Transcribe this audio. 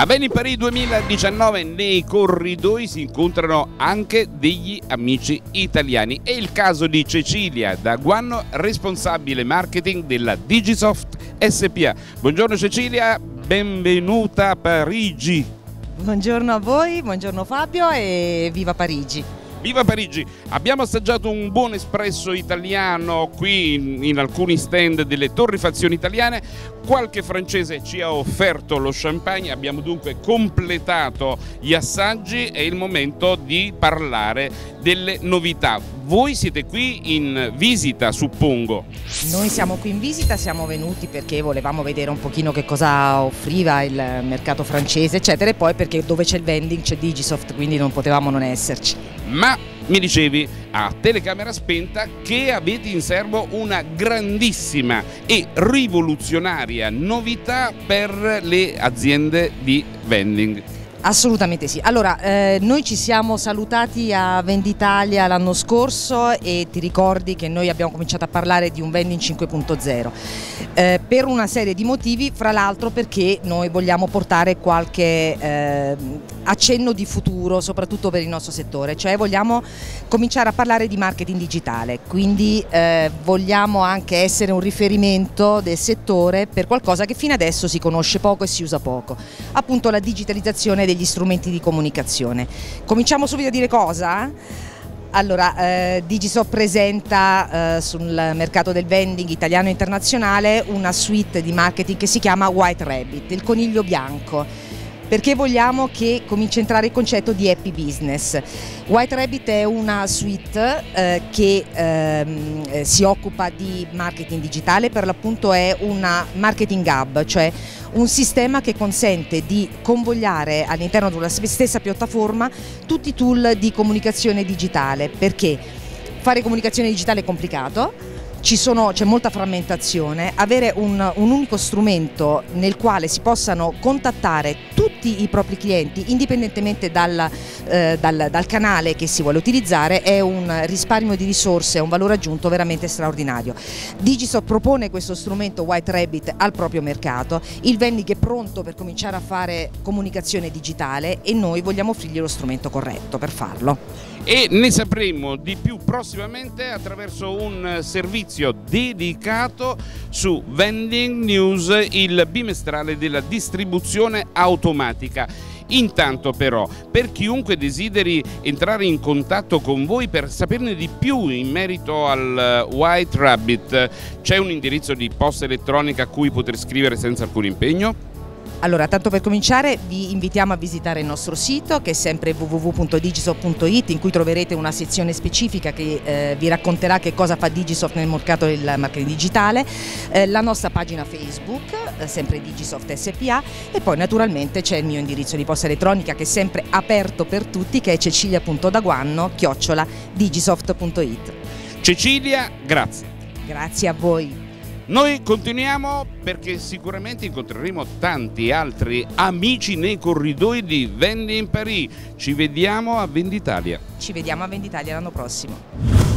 A Paris 2019 nei corridoi si incontrano anche degli amici italiani. È il caso di Cecilia da Guanno, responsabile marketing della Digisoft SPA. Buongiorno Cecilia, benvenuta a Parigi. Buongiorno a voi, buongiorno Fabio e viva Parigi. Viva Parigi! Abbiamo assaggiato un buon espresso italiano qui in, in, alcuni stand delle torrefazioni italiane, qualche francese ci ha offerto lo champagne, abbiamo dunque completato gli assaggi, è il momento di parlare delle novità. Voi siete qui in visita, suppongo. Noi siamo qui in visita, siamo venuti perché volevamo vedere un pochino che cosa offriva il mercato francese, eccetera, e poi perché dove c'è il vending c'è Digisoft, quindi non potevamo non esserci. Ma mi dicevi a telecamera spenta che avete in serbo una grandissima e rivoluzionaria novità per le aziende di vending. Assolutamente sì. Allora, eh, noi ci siamo salutati a Venditalia l'anno scorso e ti ricordi che noi abbiamo cominciato a parlare di un vending 5.0 eh, per una serie di motivi, fra l'altro perché noi vogliamo portare qualche eh, accenno di futuro, soprattutto per il nostro settore, cioè vogliamo cominciare a parlare di marketing digitale, quindi eh, vogliamo anche essere un riferimento del settore per qualcosa che fino adesso si conosce poco e si usa poco, appunto la digitalizzazione degli strumenti di comunicazione. Cominciamo subito a dire cosa? Allora, eh, Digisoft presenta eh, sul mercato del vending italiano e internazionale una suite di marketing che si chiama White Rabbit, il coniglio bianco perché vogliamo che cominci a entrare il concetto di happy business. White Rabbit è una suite eh, che ehm, eh, si occupa di marketing digitale, per l'appunto è una marketing hub, cioè un sistema che consente di convogliare all'interno della stessa piattaforma tutti i tool di comunicazione digitale, perché? Fare comunicazione digitale è complicato, c'è molta frammentazione, avere un, un, unico strumento nel quale si possano contattare tutti i propri clienti indipendentemente dal, eh, dal, dal canale che si vuole utilizzare è un risparmio di risorse, è un valore aggiunto veramente straordinario. Digisoft propone questo strumento White Rabbit al proprio mercato, il vending è pronto per cominciare a fare comunicazione digitale e noi vogliamo offrirgli lo strumento corretto per farlo e ne sapremo di più prossimamente attraverso un servizio dedicato su Vending News, il bimestrale della distribuzione automatica. Intanto però, per chiunque desideri entrare in contatto con voi per saperne di più in merito al White Rabbit, c'è un indirizzo di posta elettronica a cui poter scrivere senza alcun impegno? Allora, tanto per cominciare vi invitiamo a visitare il nostro sito che è sempre www.digisoft.it in cui troverete una sezione specifica che eh, vi racconterà che cosa fa Digisoft nel mercato del marketing digitale, eh, la nostra pagina Facebook, eh, sempre Digisoft SPA e poi naturalmente c'è il mio indirizzo di posta elettronica che è sempre aperto per tutti che è cecilia.daguanno chiocciola digisoft.it. Cecilia, grazie. Grazie a voi. Noi continuiamo perché sicuramente incontreremo tanti altri amici nei corridoi di Vendi in Paris. Ci vediamo a Venditalia. Ci vediamo a Venditalia l'anno prossimo.